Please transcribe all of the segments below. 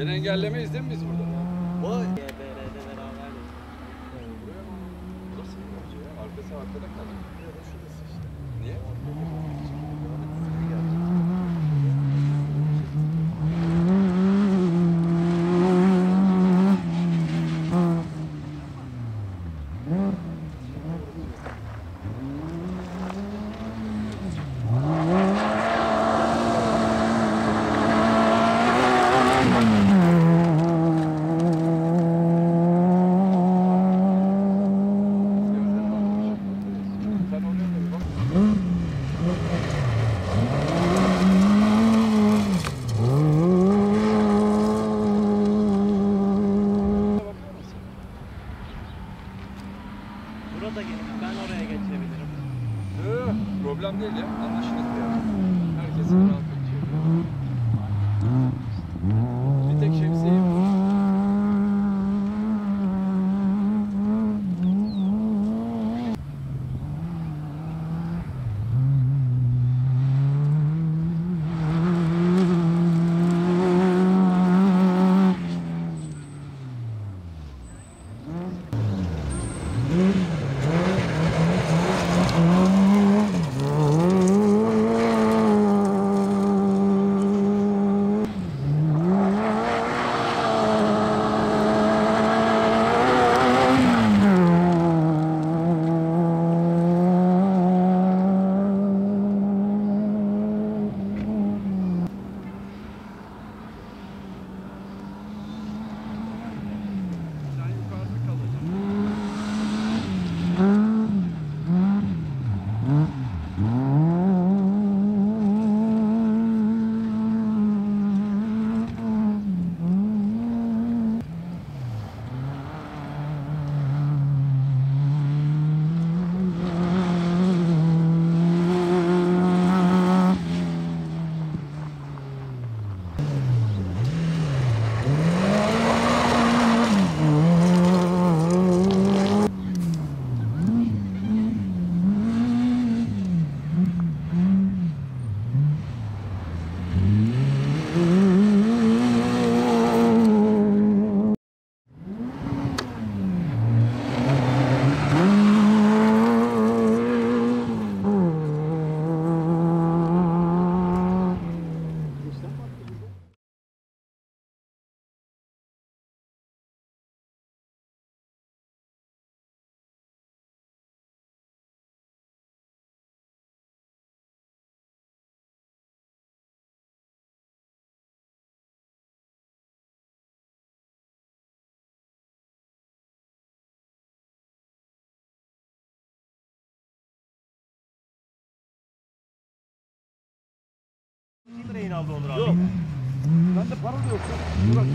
Seni engellemeyiz değil mi biz burada? Vay. GBR'de beraber. Mı? Arkası arkada kalır. Niye? Sen oraya da bir bak. Bakar mısın? Burada gelin. Ben oraya geçebilirim. Ee, problem değil ya. Anlaşırız ara. Herkesin rahat Kim rehin aldı olur abi? Yok. Bende para da yok. Bırak.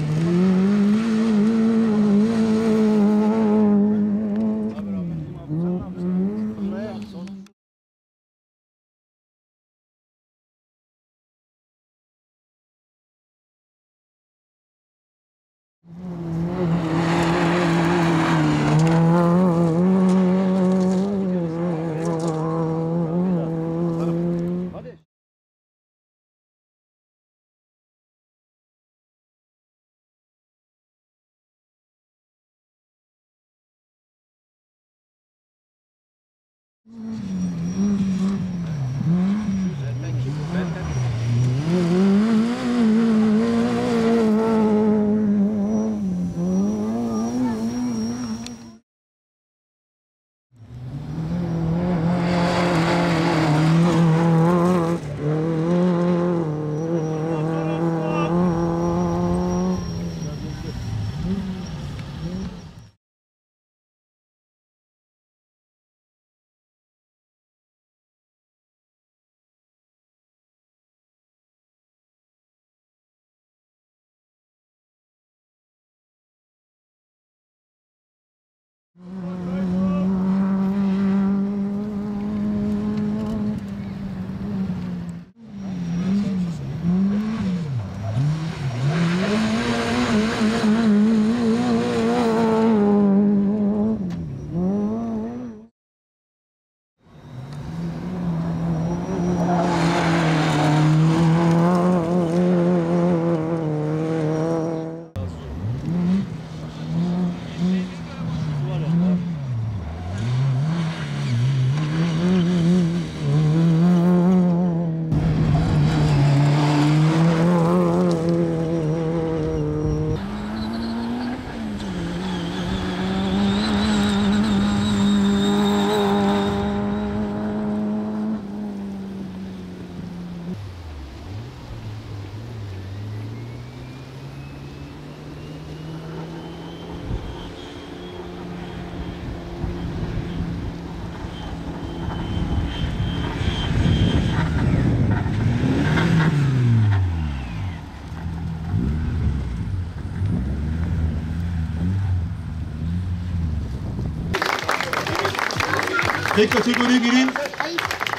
Ve kategori 1'in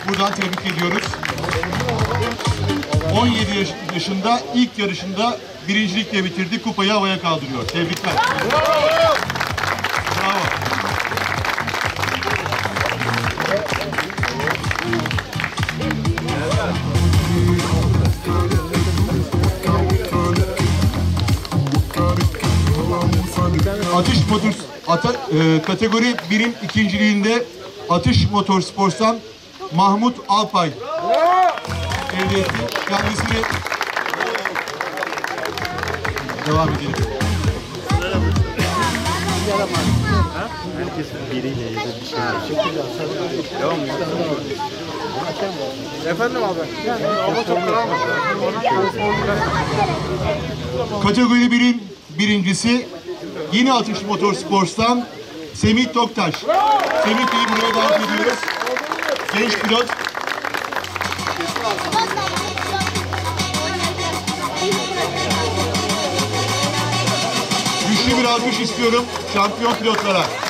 buradan tebrik ediyoruz. 17 yaş- yaşında ilk yarışında birincilikle bitirdi. Kupayı havaya kaldırıyor. Tebrikler. Bravo. Atış motor e, kategori 1'in ikinciliğinde Atış Motorsports'tan Mahmut Alpay elde etti. Kendisini devam edelim. Efendim abi. Ama çok Kategori 1'in birincisi yine Atış Motorsports'tan Semih Toktaş. Semih Bey'i buraya davet ediyoruz. Genç pilot. Güçlü bir alkış istiyorum şampiyon pilotlara.